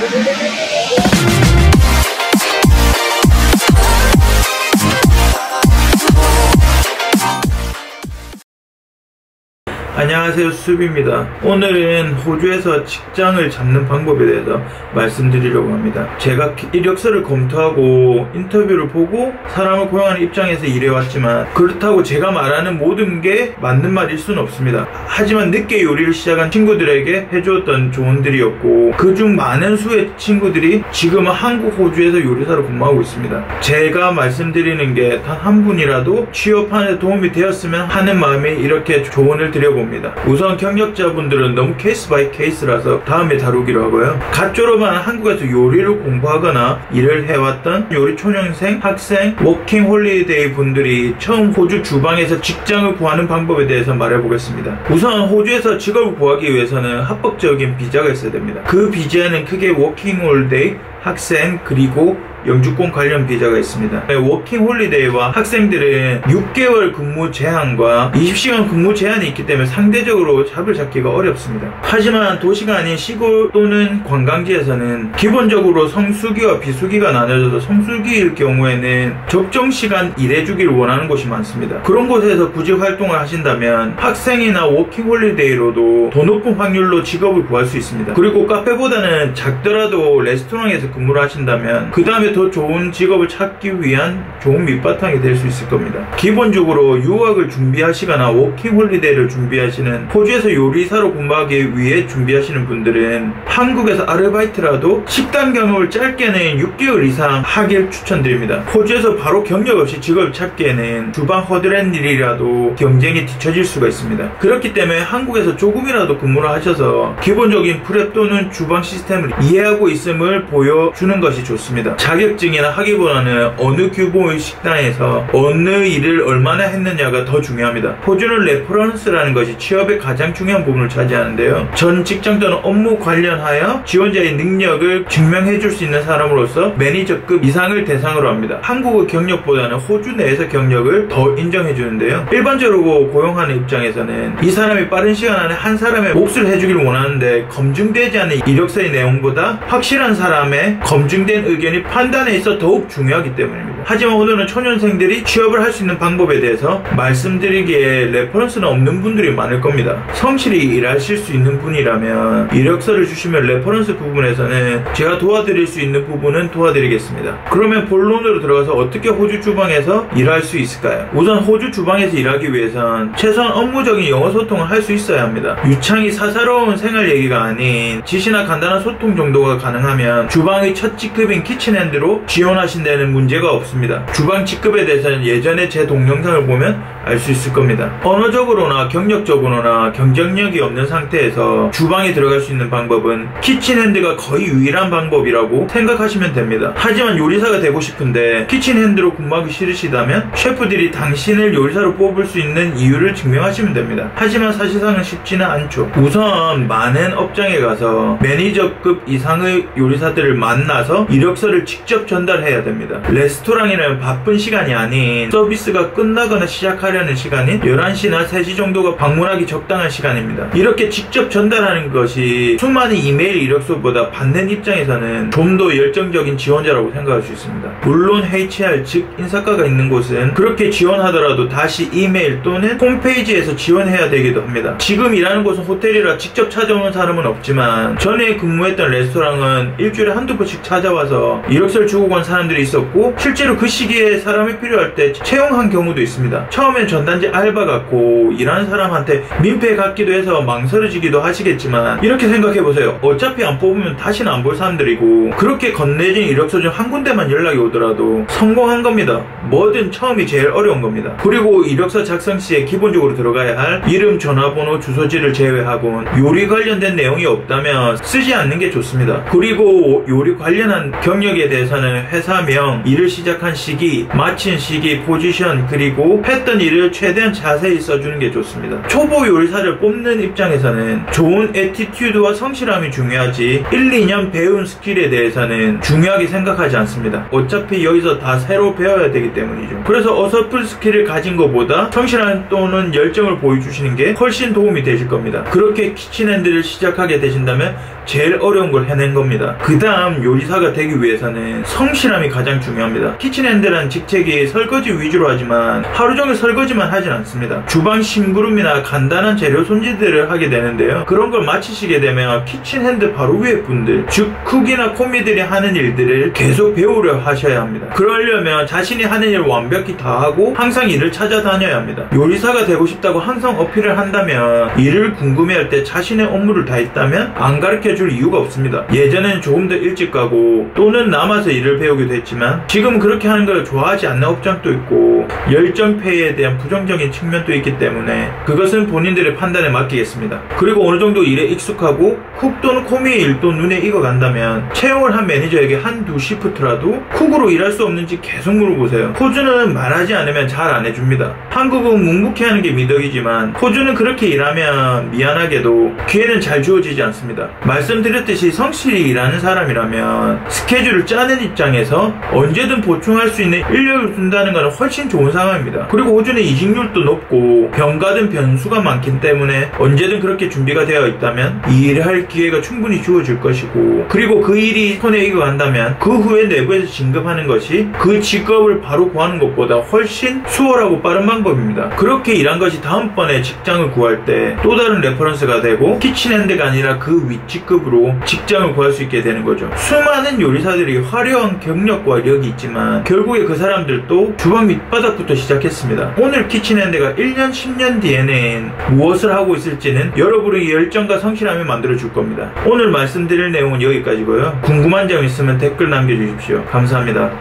Thank you. 안녕하세요 수비입니다. 오늘은 호주에서 직장을 잡는 방법에 대해서 말씀드리려고 합니다. 제가 이력서를 검토하고 인터뷰를 보고 사람을 고용하는 입장에서 일해왔지만 그렇다고 제가 말하는 모든 게 맞는 말일 수는 없습니다. 하지만 늦게 요리를 시작한 친구들에게 해주었던 조언들이었고 그중 많은 수의 친구들이 지금은 한국 호주에서 요리사로 근무하고 있습니다. 제가 말씀드리는 게 단 한 분이라도 취업하는 데 도움이 되었으면 하는 마음에 이렇게 조언을 드려봅니다 겁니다. 우선 경력자분들은 너무 case by case라서 다음에 다루기로 하고요. 갓 졸업한 한국에서 요리를 공부하거나 일을 해왔던 요리 초년생, 학생, 워킹 홀리데이 분들이 처음 호주 주방에서 직장을 구하는 방법에 대해서 말해보겠습니다. 우선 호주에서 직업을 구하기 위해서는 합법적인 비자가 있어야 됩니다. 그 비자는 크게 워킹 홀리데이, 학생, 그리고 영주권 관련 비자가 있습니다. 네, 워킹 홀리데이와 학생들은 6개월 근무 제한과 20시간 근무 제한이 있기 때문에 상대적으로 job을 잡기가 어렵습니다. 하지만 도시가 아닌 시골 또는 관광지에서는 기본적으로 성수기와 비수기가 나눠져서 성수기일 경우에는 적정 시간 일해주기를 원하는 곳이 많습니다. 그런 곳에서 굳이 활동을 하신다면 학생이나 워킹 홀리데이로도 더 높은 확률로 직업을 구할 수 있습니다. 그리고 카페보다는 작더라도 레스토랑에서 근무를 하신다면 그 다음에 더 좋은 직업을 찾기 위한 좋은 밑바탕이 될 수 있을 겁니다. 기본적으로 유학을 준비하시거나 워킹 홀리데이를 준비하시는 호주에서 요리사로 근무하기 위해 준비하시는 분들은 한국에서 아르바이트라도 식당 경험을 짧게는 6개월 이상 하길 추천드립니다. 호주에서 바로 경력 없이 직업을 찾기에는 주방 허드렛 일이라도 경쟁이 뒤처질 수가 있습니다. 그렇기 때문에 한국에서 조금이라도 근무를 하셔서 기본적인 prep 또는 주방 시스템을 이해하고 있음을 보여 주는 것이 좋습니다. 자격증이나 하기보다는 어느 규모의 식당에서 어느 일을 얼마나 했느냐가 더 중요합니다. 호주는 reference라는 것이 취업의 가장 중요한 부분을 차지하는데요. 전 직장 또는 업무 관련하여 지원자의 능력을 증명해 줄 수 있는 사람으로서 매니저급 이상을 대상으로 합니다. 한국의 경력보다는 호주 내에서 경력을 더 인정해 주는데요. 일반적으로 고용하는 입장에서는 이 사람이 빠른 시간 안에 한 사람의 몫을 해주길 원하는데 검증되지 않은 이력서의 내용보다 확실한 사람의 검증된 의견이 판 판단에 있어 더욱 중요하기 때문입니다. 하지만 오늘은 초년생들이 취업을 할 수 있는 방법에 대해서 말씀드리기에 reference는 없는 분들이 많을 겁니다. 성실히 일하실 수 있는 분이라면 이력서를 주시면 reference 부분에서는 제가 도와드릴 수 있는 부분은 도와드리겠습니다. 그러면 본론으로 들어가서 어떻게 호주 주방에서 일할 수 있을까요? 우선 호주 주방에서 일하기 위해선 최소한 업무적인 영어 소통을 할 수 있어야 합니다. 유창히 사사로운 생활 얘기가 아닌 지시나 간단한 소통 정도가 가능하면 주방 의 첫 직급인 kitchen hand로 지원하신다면 문제가 없습니다. 주방 직급에 대해서는 예전에 제 동영상을 보면 알 수 있을 겁니다. 언어적으로나 경력적으로나 경쟁력이 없는 상태에서 주방에 들어갈 수 있는 방법은 kitchen hand가 거의 유일한 방법이라고 생각하시면 됩니다. 하지만 요리사가 되고 싶은데 kitchen hand로 근무하기 싫으시다면 셰프들이 당신을 요리사로 뽑을 수 있는 이유를 증명하시면 됩니다. 하지만 사실상은 쉽지는 않죠. 우선 많은 업장에 가서 매니저급 이상의 요리사들을 만나서 이력서를 직접 전달해야 됩니다. 레스토랑에는 바쁜 시간이 아닌 서비스가 끝나거나 시작하 려는 시간인 11시나 3시 정도가 방문하기 적당한 시간입니다. 이렇게 직접 전달하는 것이 수많은 이메일 이력서보다 받는 입장에서는 좀 더 열정적인 지원자라고 생각할 수 있습니다. 물론 HR 즉 인사과가 있는 곳은 그렇게 지원하더라도 다시 이메일 또는 홈페이지에서 지원해야 되기도 합니다. 지금 일하는 곳은 호텔이라 직접 찾아오는 사람은 없지만 전에 근무했던 레스토랑은 일주일에 한두 번씩 찾아와서 이력서 값을 주고 간 사람들이 있었고 실제로 그 시기에 사람이 필요할 때 채용한 경우도 있습니다. 처음 엔 전단지 알바 같고 일하는 사람한테 민폐 같기도 해서 망설여지기도 하시겠지만 이렇게 생각해보세요. 어차피 안 뽑으면 다시는 안 볼 사람들이고 그렇게 건네진 이력서 중 한 군데만 연락이 오더라도 성공한 겁니다. 뭐든 처음이 제일 어려운 겁니다. 그리고 이력서 작성 시에 기본적으로 들어가야 할 이름, 전화번호, 주소지를 제외하곤 요리 관련된 내용이 없다면 쓰지 않는 게 좋습니다. 그리고 요리 관련한 경력에 대해서 대해서는 회사명, 일을 시작한 시기, 마친 시기, 포지션, 그리고 했던 일을 최대한 자세히 써주는 게 좋습니다. 초보 요리사를 뽑는 입장에서는 좋은 attitude와 성실함이 중요하지 1, 2년 배운 스킬에 대해서는 중요하게 생각하지 않습니다. 어차피 여기서 다 새로 배워야 되기 때문이죠. 그래서 어설픈 스킬을 가진 것보다 성실한 또는 열정을 보여주시는 게 훨씬 도움이 되실 겁니다. 그렇게 kitchen hand를 시작하게 되신다면 제일 어려운 걸 해낸 겁니다. 그 다음 요리사가 되기 위해서는 성실함이 가장 중요합니다. kitchen hand라는 직책이 설거지 위주로 하지만 하루 종일 설거지 만 하진 않습니다. 주방 심부름이나 간단한 재료 손질들을 하게 되는데요. 그런 걸 마치시게 되면 kitchen hand 바로 위에 분들, 즉 cook이나 commis들이 하는 일들을 계속 배우려 하셔야 합니다. 그러려면 자신이 하는 일 완벽히 다 하고 항상 일을 찾아다녀야 합니다. 요리사가 되고 싶다고 항상 어필을 한다면 일을 궁금해할 때 자신의 업무를 다 했다면 안 가르쳐 줄 이유가 없습니다. 예전에는 조금 더 일찍 가고 또는 남아서 일을 배우기도 했지만 지금 그렇게 하는 걸 좋아하지 않는 업장도 있고 열정페이에 대한 부정적인 측면도 있기 때문에 그것은 본인들의 판단에 맡기겠습니다. 그리고 어느 정도 일에 익숙하고 쿡 또는 코미의 일도 눈에 익어간다면 채용을 한 매니저에게 한두 시프트라도 쿡으로 일할 수 없는지 계속 물어보세요. 포주는 말하지 않으면 잘 안 해줍니다. 한국은 묵묵히하는 게 미덕이지만 포주는 그렇게 일하면 미안하게도 기회는 잘 주어지지 않습니다. 말씀드렸듯이 성실히 일하는 사람이라면 스케줄을 짜는 입장에서 언제든 보충할 수 있는 인력을 준다는 것은 훨씬 좋은 상황입니다. 그리고 호주는 이직률도 높고 병가든 변수가 많기 때문에 언제든 그렇게 준비가 되어 있다면 이 일을 할 기회가 충분히 주어질 것이고 그리고 그 일이 손에 익어간다면 그 후에 내부에서 진급하는 것이 그 직업을 바로 구하는 것보다 훨씬 수월하고 빠른 방법입니다. 그렇게 일한 것이 다음번에 직장을 구할 때 또 다른 reference가 되고 kitchen hand가 아니라 그 윗직급으로 직장을 구할 수 있게 되는 거죠. 수많은 요리사들이 화려한 경력과 이력이 있지만 결국에 그 사람들도 주방 밑바닥부터 시작했습니다. 오늘 kitchen hand가 1년, 10년 뒤에는 무엇을 하고 있을지는 여러분의 열정과 성실함이 만들어 줄 겁니다. 오늘 말씀드릴 내용은 여기까지고요. 궁금한 점 있으면 댓글 남겨주십시오. 감사합니다.